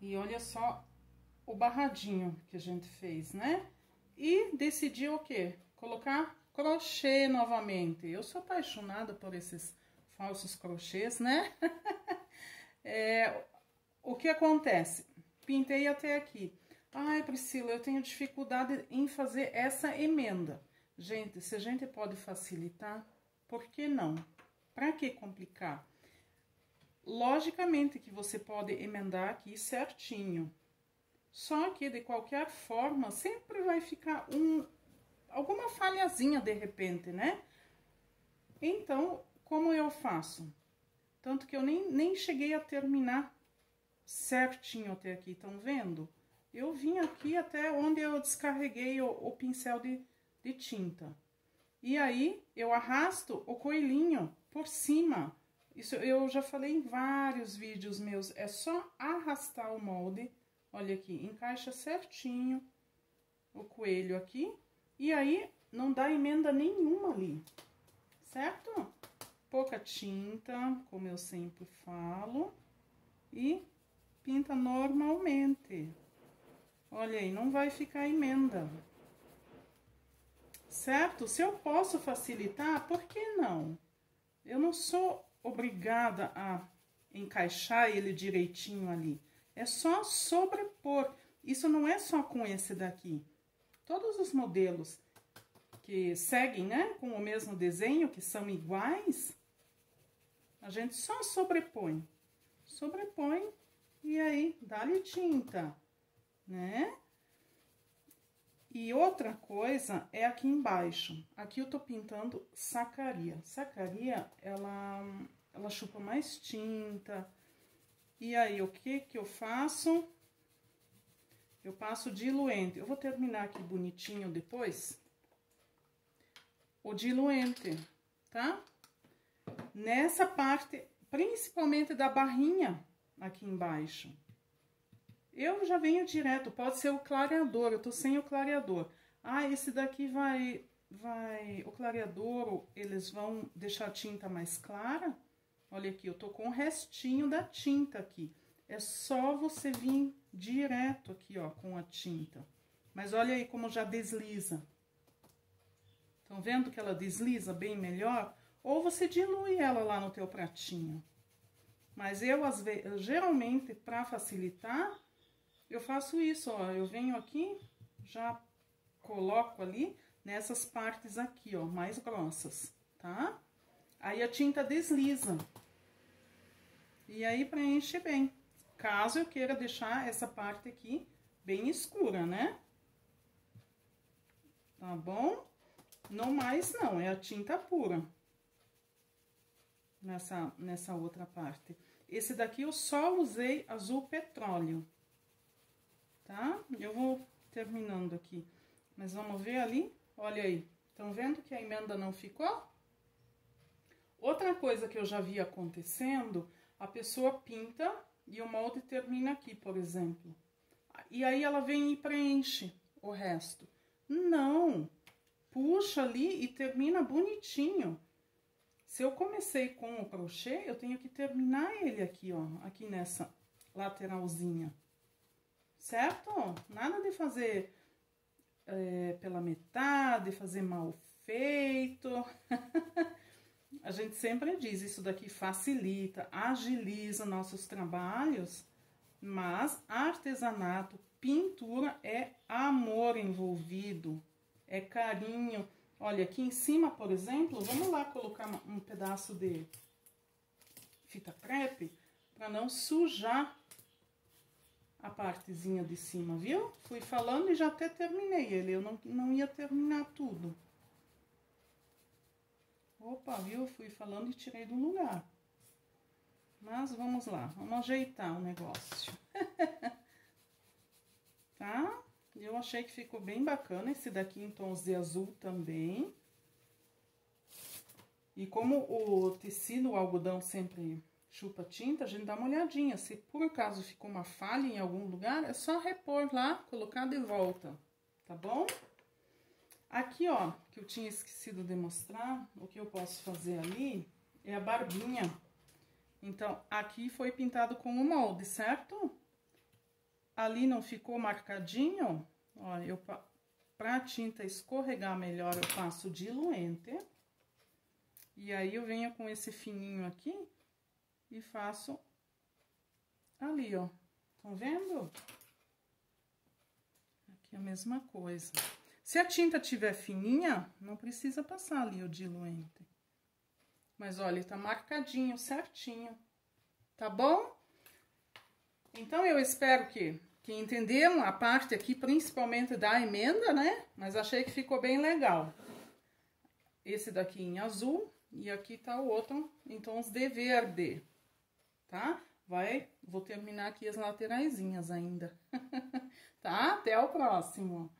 E olha só o barradinho que a gente fez, né? E decidi o quê? Colocar crochê novamente. Eu sou apaixonada por esses falsos crochês, né? é, o que acontece? Pintei até aqui. Ai, Priscila, eu tenho dificuldade em fazer essa emenda. Gente, se a gente pode facilitar, por que não? Para que complicar? Logicamente que você pode emendar aqui certinho. Só que, de qualquer forma, sempre vai ficar um, alguma falhazinha de repente, né? Então, como eu faço? Tanto que eu nem, nem cheguei a terminar certinho até aqui, estão vendo? Eu vim aqui até onde eu descarreguei o, o pincel de, de tinta. E aí, eu arrasto o coelhinho por cima. Isso eu já falei em vários vídeos meus. É só arrastar o molde. Olha aqui, encaixa certinho o coelho aqui. E aí, não dá emenda nenhuma ali, certo? Pouca tinta, como eu sempre falo. E pinta normalmente. Olha aí, não vai ficar emenda certo? Se eu posso facilitar, por que não? Eu não sou obrigada a encaixar ele direitinho ali. É só sobrepor. Isso não é só com esse daqui. Todos os modelos que seguem, né, com o mesmo desenho, que são iguais, a gente só sobrepõe. Sobrepõe e aí dá-lhe tinta, né? E outra coisa é aqui embaixo. Aqui eu tô pintando sacaria. Sacaria, ela, ela chupa mais tinta. E aí, o que que eu faço? Eu passo diluente. Eu vou terminar aqui bonitinho depois. O diluente, tá? Nessa parte, principalmente da barrinha aqui embaixo. Eu já venho direto, pode ser o clareador, eu tô sem o clareador. Ah, esse daqui vai, vai, o clareador, eles vão deixar a tinta mais clara. Olha aqui, eu tô com o restinho da tinta aqui. É só você vir direto aqui, ó, com a tinta. Mas olha aí como já desliza. Estão vendo que ela desliza bem melhor? Ou você dilui ela lá no teu pratinho. Mas eu, às vezes, geralmente, para facilitar, eu faço isso, ó, eu venho aqui, já coloco ali nessas partes aqui, ó, mais grossas, tá? Aí a tinta desliza. E aí preenche bem. Caso eu queira deixar essa parte aqui bem escura, né? Tá bom? Não mais não, é a tinta pura. Nessa, nessa outra parte. Esse daqui eu só usei azul petróleo? Eu vou terminando aqui. Mas vamos ver ali, olha aí. Estão vendo que a emenda não ficou? Outra coisa que eu já vi acontecendo, a pessoa pinta e o molde termina aqui, por exemplo. E aí ela vem e preenche o resto. Não! Puxa ali e termina bonitinho. Se eu comecei com o crochê, eu tenho que terminar ele aqui, ó, aqui nessa lateralzinha certo? Nada de fazer é, pela metade, fazer mal feito. a gente sempre diz, isso daqui facilita, agiliza nossos trabalhos, mas artesanato, pintura é amor envolvido, é carinho. Olha, aqui em cima, por exemplo, vamos lá colocar um pedaço de fita crepe para não sujar a partezinha de cima, viu? Fui falando e já até terminei ele, eu não, não ia terminar tudo. Opa, viu? Fui falando e tirei do lugar. Mas vamos lá, vamos ajeitar o negócio. tá? Eu achei que ficou bem bacana esse daqui em tons de azul também. E como o tecido, o algodão sempre chupa tinta, a gente dá uma olhadinha. Se por acaso ficou uma falha em algum lugar, é só repor lá, colocar de volta, tá bom? Aqui, ó, que eu tinha esquecido de mostrar, o que eu posso fazer ali é a barbinha. Então, aqui foi pintado com o molde, certo? ali não ficou marcadinho, ó, eu pra tinta escorregar melhor, eu passo diluente. E aí, eu venho com esse fininho aqui e faço ali, ó. Estão vendo? Aqui a mesma coisa. Se a tinta tiver fininha, não precisa passar ali o diluente. Mas olha, tá marcadinho, certinho. Tá bom? Então, eu espero que, que entenderam a parte aqui, principalmente da emenda, né? Mas achei que ficou bem legal. Esse daqui em azul e aqui tá o outro em tons de verde, tá? Vai, vou terminar aqui as lateraisinhas ainda, tá? Até o próximo.